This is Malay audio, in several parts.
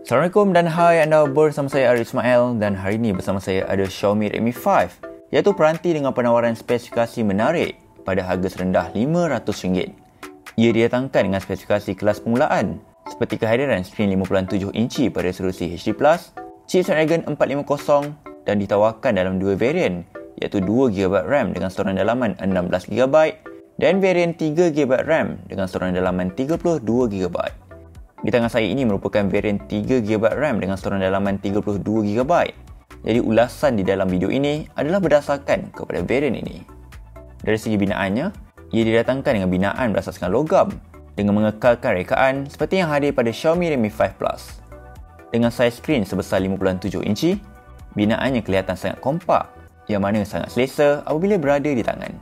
Assalamualaikum dan hai anda bersama saya Arif Ismail dan hari ini bersama saya ada Xiaomi Redmi 5 iaitu peranti dengan penawaran spesifikasi menarik pada harga serendah RM500. Ia didatangkan dengan spesifikasi kelas permulaan seperti kehadiran skrin 5.7 inci pada resolusi HD+, chip Snapdragon 450 dan ditawarkan dalam dua varian iaitu 2GB RAM dengan storan dalaman 16GB dan varian 3GB RAM dengan storan dalaman 32GB. Di tangan saya ini merupakan varian 3GB RAM dengan storan dalaman 32GB. Jadi ulasan di dalam video ini adalah berdasarkan kepada varian ini. Dari segi binaannya, ia didatangkan dengan binaan berasaskan logam dengan mengekalkan rekaan seperti yang hadir pada Xiaomi Redmi 5 Plus. Dengan saiz skrin sebesar 5.7 inci, binaannya kelihatan sangat kompak yang mana sangat selesa apabila berada di tangan.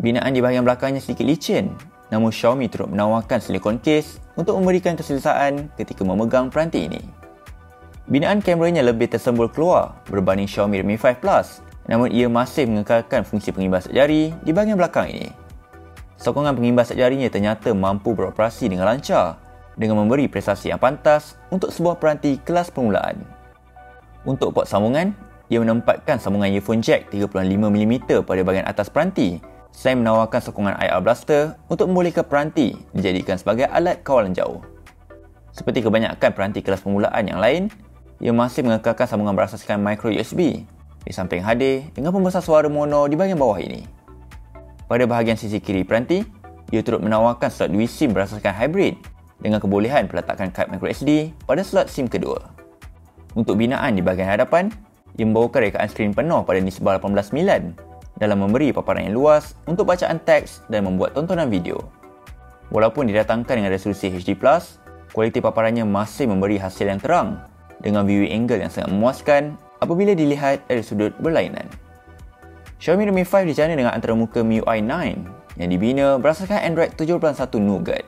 Binaan di bahagian belakangnya sedikit licin namun Xiaomi turut menawarkan silikon case untuk memberikan keselesaan ketika memegang peranti ini. Binaan kameranya lebih tersembul keluar berbanding Xiaomi Redmi 5 Plus namun ia masih mengekalkan fungsi pengimbas jari di bahagian belakang ini. Sokongan pengimbas jarinya ternyata mampu beroperasi dengan lancar dengan memberi prestasi yang pantas untuk sebuah peranti kelas permulaan. Untuk port sambungan, ia menempatkan sambungan earphone jack 3.5mm pada bahagian atas peranti saya menawarkan sokongan IR Blaster untuk membolehkan peranti dijadikan sebagai alat kawalan jauh. Seperti kebanyakan peranti kelas permulaan yang lain, ia masih mengekalkan sambungan berasaskan micro USB di samping hadir dengan pembesar suara mono di bahagian bawah ini. Pada bahagian sisi kiri peranti, ia turut menawarkan slot dual SIM berasaskan hybrid dengan kebolehan peletakan kad micro SD pada slot SIM kedua. Untuk binaan di bahagian hadapan, ia membawakan rekaan skrin penuh pada nisbah 18:9 dalam memberi paparan yang luas untuk bacaan teks dan membuat tontonan video. Walaupun didatangkan dengan resolusi HD+, kualiti paparannya masih memberi hasil yang terang dengan viewing angle yang sangat memuaskan apabila dilihat dari sudut berlainan. Xiaomi Redmi 5 dijana dengan antaramuka MIUI 9 yang dibina berasaskan Android 7.1 Nougat.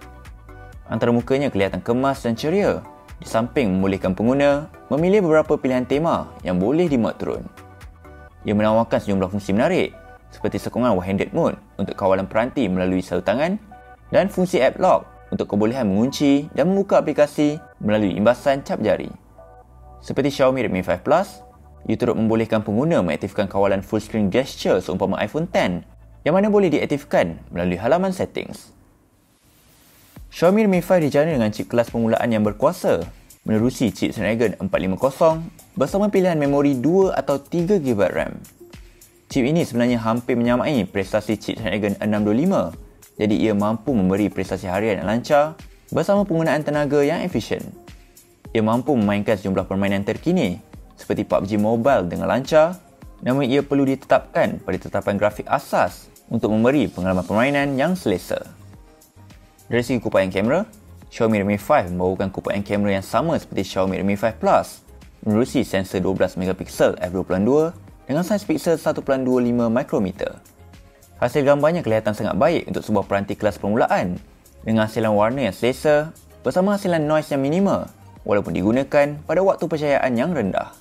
Antaramukanya kelihatan kemas dan ceria di samping membolehkan pengguna memilih beberapa pilihan tema yang boleh dimod turun. Ia menawarkan sejumlah fungsi menarik seperti sokongan one-handed mode untuk kawalan peranti melalui satu tangan dan fungsi app lock untuk kebolehan mengunci dan membuka aplikasi melalui imbasan cap jari. Seperti Xiaomi Redmi 5 Plus, ia turut membolehkan pengguna mengaktifkan kawalan full screen gesture seumpama iPhone X yang mana boleh diaktifkan melalui halaman settings. Xiaomi Redmi 5 dijana dengan chip kelas permulaan yang berkuasa menerusi chip Snapdragon 450 bersama pilihan memori 2 atau 3GB RAM. Chip ini sebenarnya hampir menyamai prestasi chip Snapdragon 625 jadi ia mampu memberi prestasi harian yang lancar bersama penggunaan tenaga yang efisien. Ia mampu memainkan sejumlah permainan terkini seperti PUBG Mobile dengan lancar namun ia perlu ditetapkan pada tetapan grafik asas untuk memberi pengalaman permainan yang selesa. Dari segi kupaian kamera, Xiaomi Redmi 5 membawakan kupaian kamera yang sama seperti Xiaomi Redmi 5 Plus menerusi sensor 12MP f2.2 dengan saiz pixel 1.25 mikrometer. Hasil gambarnya kelihatan sangat baik untuk sebuah peranti kelas permulaan dengan hasilan warna yang selesa bersama hasilan noise yang minima walaupun digunakan pada waktu pencahayaan yang rendah.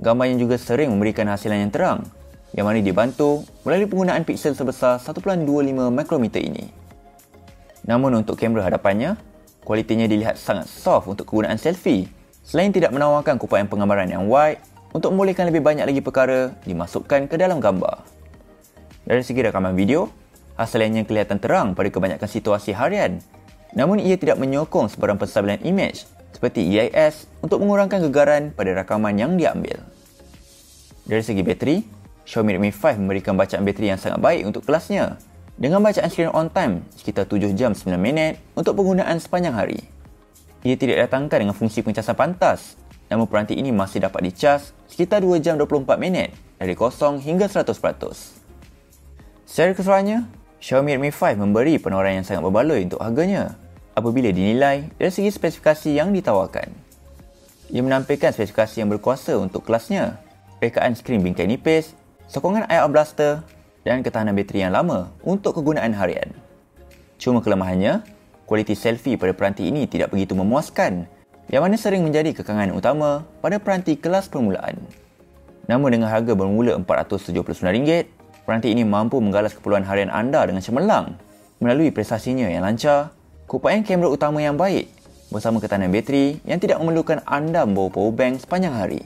Gambarnya juga sering memberikan hasilan yang terang yang mana dibantu melalui penggunaan pixel sebesar 1.25 mikrometer ini. Namun untuk kamera hadapannya, kualitinya dilihat sangat soft untuk kegunaan selfie selain tidak menawarkan kupaian penggambaran yang wide untuk membolehkan lebih banyak lagi perkara dimasukkan ke dalam gambar. Dari segi rakaman video, hasilnya kelihatan terang pada kebanyakan situasi harian. Namun ia tidak menyokong sebarang penstabilan imej seperti EIS untuk mengurangkan gegaran pada rakaman yang diambil. Dari segi bateri, Xiaomi Redmi 5 memberikan bacaan bateri yang sangat baik untuk kelasnya dengan bacaan screen on time sekitar 7 jam 9 minit untuk penggunaan sepanjang hari. Ia tidak datangkan dengan fungsi pencasan pantas namun peranti ini masih dapat dicas sekitar 2 jam 24 minit dari kosong hingga 100%. Secara keseluruhannya, Xiaomi Redmi 5 memberi penawaran yang sangat berbaloi untuk harganya apabila dinilai dari segi spesifikasi yang ditawarkan. Ia menampilkan spesifikasi yang berkuasa untuk kelasnya, rekaan skrin bingkai nipis, sokongan IR blaster dan ketahanan bateri yang lama untuk kegunaan harian. Cuma kelemahannya, kualiti selfie pada peranti ini tidak begitu memuaskan yang mana sering menjadi kekangan utama pada peranti kelas permulaan. Namun dengan harga bermula RM479, peranti ini mampu menggalas keperluan harian anda dengan cemerlang melalui prestasinya yang lancar, kupaian kamera utama yang baik bersama ketahanan bateri yang tidak memerlukan anda membawa power bank sepanjang hari.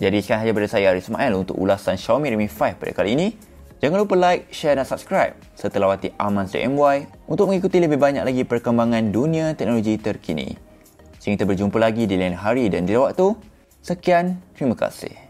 Jadi sekian sahaja daripada saya Arif Ismail untuk ulasan Xiaomi Redmi 5 pada kali ini. Jangan lupa like, share dan subscribe serta lawati amans.my untuk mengikuti lebih banyak lagi perkembangan dunia teknologi terkini. Sehingga kita berjumpa lagi di lain hari dan di waktu. Sekian, terima kasih.